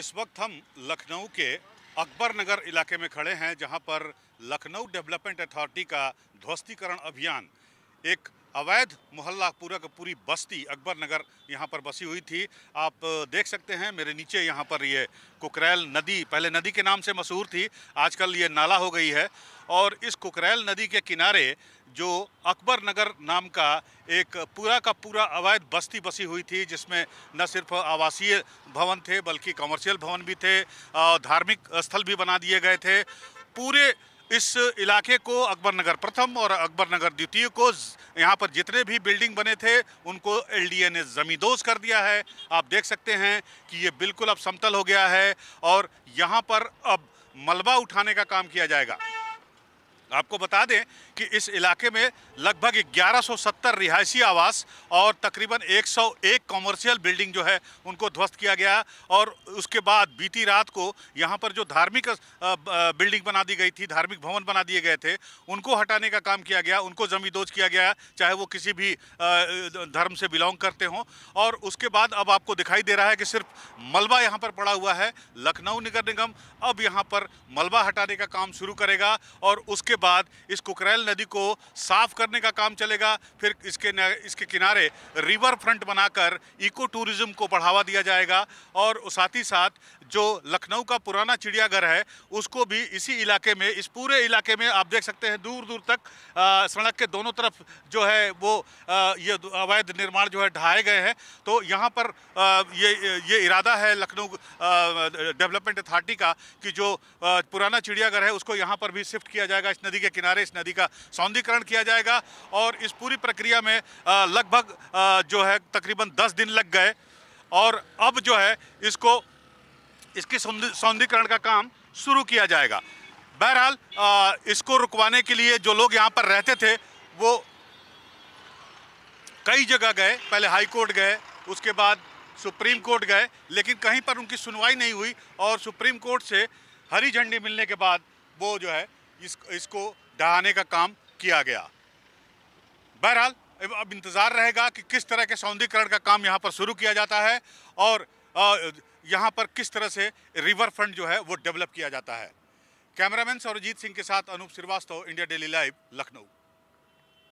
इस वक्त हम लखनऊ के अकबर नगर इलाके में खड़े हैं, जहाँ पर लखनऊ डेवलपमेंट अथॉरिटी का ध्वस्तीकरण अभियान, एक अवैध मोहल्ला पूरा का पूरी बस्ती अकबर नगर यहाँ पर बसी हुई थी। आप देख सकते हैं, मेरे नीचे यहाँ पर ये कुकरैल नदी, पहले नदी के नाम से मशहूर थी, आजकल ये नाला हो गई है। और इस कुकरैल नदी के किनारे जो अकबर नगर नाम का एक पूरा का पूरा अवैध बस्ती बसी हुई थी, जिसमें न सिर्फ़ आवासीय भवन थे, बल्कि कमर्शियल भवन भी थे धार्मिक स्थल भी बना दिए गए थे। पूरे इस इलाके को अकबर नगर प्रथम और अकबर नगर द्वितीय को यहाँ पर जितने भी बिल्डिंग बने थे, उनको एलडीए ने जमींदोज कर दिया है। आप देख सकते हैं कि ये बिल्कुल अब समतल हो गया है और यहाँ पर अब मलबा उठाने का काम किया जाएगा। आपको बता दें कि इस इलाके में लगभग 1170 रिहायशी आवास और तकरीबन 101 कॉमर्शियल बिल्डिंग जो है, उनको ध्वस्त किया गया और उसके बाद बीती रात को यहाँ पर जो धार्मिक बिल्डिंग बना दी गई थी, धार्मिक भवन बना दिए गए थे, उनको हटाने का काम किया गया, उनको जमींदोज किया गया, चाहे वो किसी भी धर्म से बिलोंग करते हों। और उसके बाद अब आपको दिखाई दे रहा है कि सिर्फ़ मलबा यहाँ पर पड़ा हुआ है, लखनऊ नगर निगम अब यहाँ पर मलबा हटाने का काम शुरू करेगा और उसके बाद इस कुकरैल नदी को साफ़ करने का काम चलेगा। फिर इसके इसके किनारे रिवर फ्रंट बनाकर इको टूरिज़्म को बढ़ावा दिया जाएगा और साथ ही साथ जो लखनऊ का पुराना चिड़ियाघर है, उसको भी इसी इलाके में, इस पूरे इलाके में आप देख सकते हैं दूर दूर तक सड़क के दोनों तरफ़ जो है वो ये अवैध निर्माण जो है ढहाए गए हैं। तो यहाँ पर ये ये इरादा है लखनऊ डेवलपमेंट अथॉरिटी का कि जो पुराना चिड़ियाघर है, उसको यहाँ पर भी शिफ्ट किया जाएगा, इस नदी के किनारे, इस नदी का सौंदीकरण किया जाएगा और इस पूरी प्रक्रिया में लगभग जो है तकरीबन दस दिन लग गए और अब जो है इसको इसके सौंदर्यकरण का काम शुरू किया जाएगा। बहरहाल इसको रुकवाने के लिए जो लोग यहाँ पर रहते थे, वो कई जगह गए। पहले हाई कोर्ट गए, उसके बाद सुप्रीम कोर्ट गए, लेकिन कहीं पर उनकी सुनवाई नहीं हुई और सुप्रीम कोर्ट से हरी झंडी मिलने के बाद वो जो है, इस, इसको ढहाने का काम किया गया। बहरहाल, अब इंतज़ार रहेगा कि किस तरह के सौंदर्यकरण का काम यहाँ पर शुरू किया जाता है और यहाँ पर किस तरह से रिवर फ्रंट जो है वो डेवलप किया जाता है? कैमरामैन सौरजीत सिंह के साथ Anoop Srivastava India daily live Lucknow